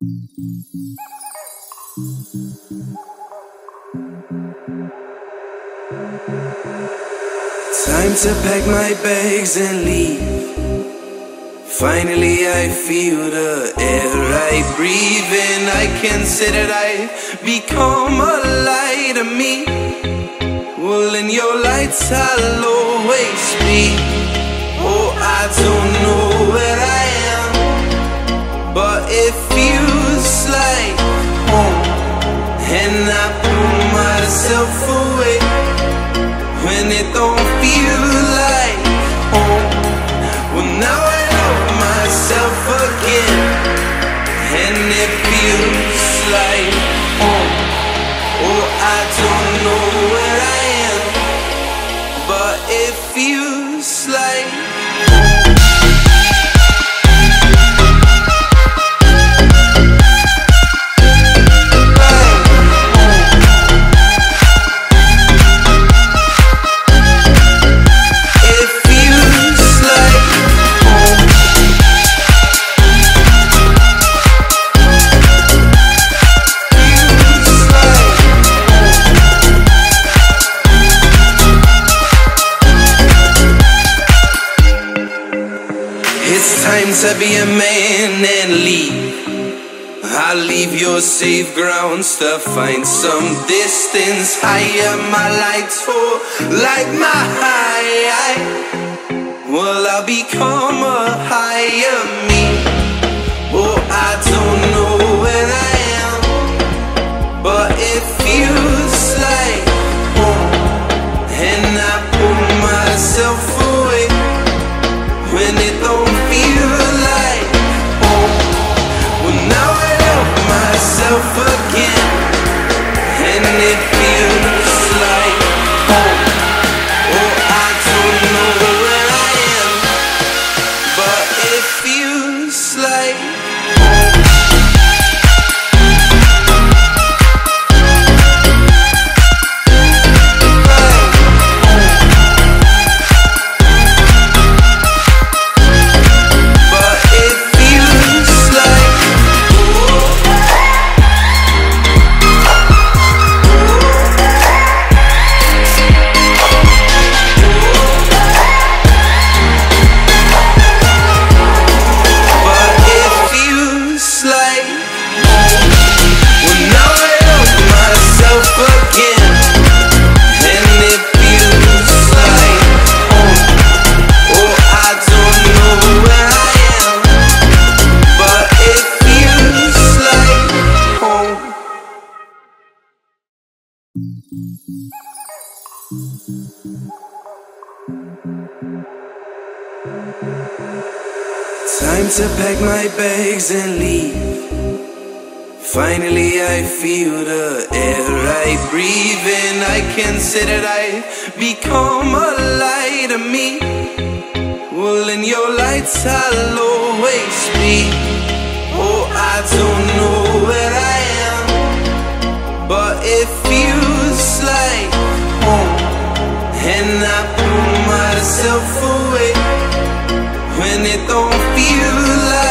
Time to pack my bags and leave. Finally, I feel the air I breathe in. I that I've become a light of me. Well, in your lights, I'll always be. Oh, I don't know where I am, but it feels myself away when it don't feel like home. Well, now I love myself again, and it feels like home. Oh, I don't know where I am, but it feels like. Time to be a man and leave. I'll leave your safe grounds to find some distance higher. My lights fall like my high. Well, I'll become a higher me. Myself again, and it Time to pack my bags and leave. Finally, I feel the air I breathe in. I can say that I've become a light of me. Well, in your lights, I'll always be. Oh, I don't know where I am, but it feels myself away. When it don't feel like